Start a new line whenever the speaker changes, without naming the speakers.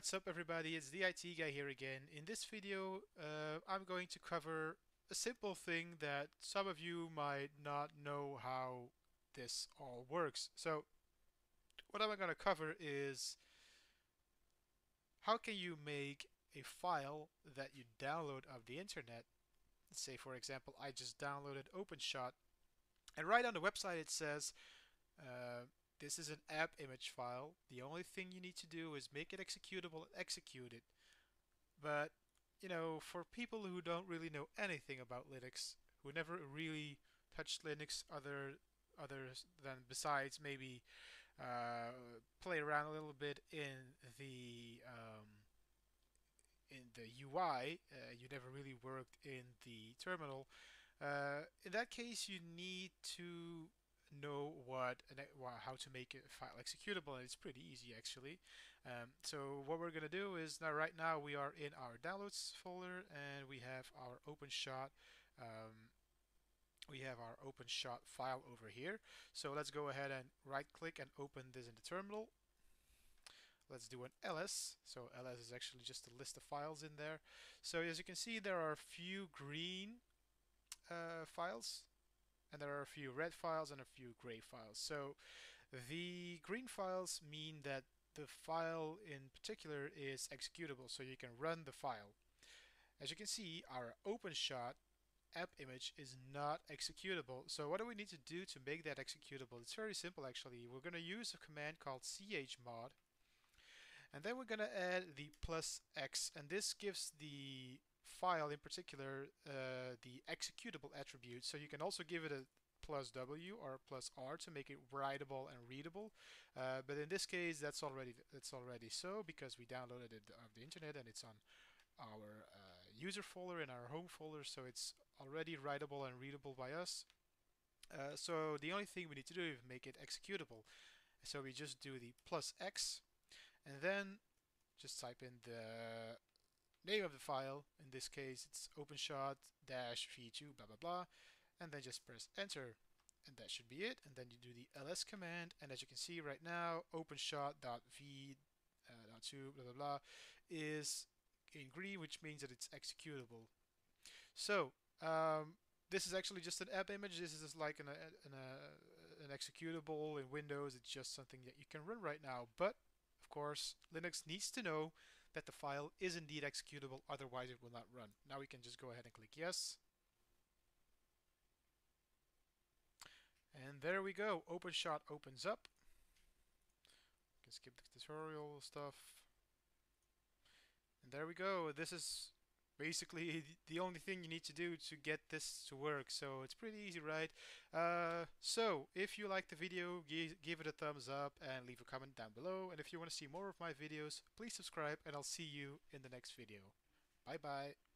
what's up everybody, it's the IT guy here again. In this video uh, I'm going to cover a simple thing that some of you might not know how this all works. So what I'm going to cover is how can you make a file that you download of the internet. Say for example I just downloaded OpenShot and right on the website it says uh, this is an app image file. The only thing you need to do is make it executable and execute it. But, you know, for people who don't really know anything about Linux, who never really touched Linux other other than besides maybe uh, play around a little bit in the um, in the UI, uh, you never really worked in the terminal. Uh, in that case, you need to know what how to make a file executable and it's pretty easy actually. Um, so what we're gonna do is now right now we are in our downloads folder and we have our OpenShot um, we have our OpenShot file over here. So let's go ahead and right click and open this in the terminal. Let's do an ls so ls is actually just a list of files in there. So as you can see there are a few green uh, files and there are a few red files and a few gray files. So the green files mean that the file in particular is executable, so you can run the file. As you can see, our OpenShot app image is not executable. So what do we need to do to make that executable? It's very simple actually. We're going to use a command called chmod and then we're going to add the plus x and this gives the file in particular uh, the executable attribute. So you can also give it a plus W or plus R to make it writable and readable. Uh, but in this case, that's already that's already so because we downloaded it of the internet and it's on our uh, user folder in our home folder, so it's already writable and readable by us. Uh, so the only thing we need to do is make it executable. So we just do the plus X and then just type in the name of the file. In this case, it's OpenShot dash v2 blah blah blah, and then just press enter, and that should be it. And then you do the ls command, and as you can see right now, OpenShot.v uh, .2 blah blah blah is in green, which means that it's executable. So um, this is actually just an app image. This is like an, an, an executable in Windows. It's just something that you can run right now. But of course, Linux needs to know that the file is indeed executable, otherwise it will not run. Now we can just go ahead and click yes. And there we go, OpenShot opens up. You can skip the tutorial stuff. And there we go, this is basically the only thing you need to do to get this to work. So it's pretty easy right? Uh, so if you like the video give it a thumbs up and leave a comment down below. And if you want to see more of my videos please subscribe and I'll see you in the next video. Bye bye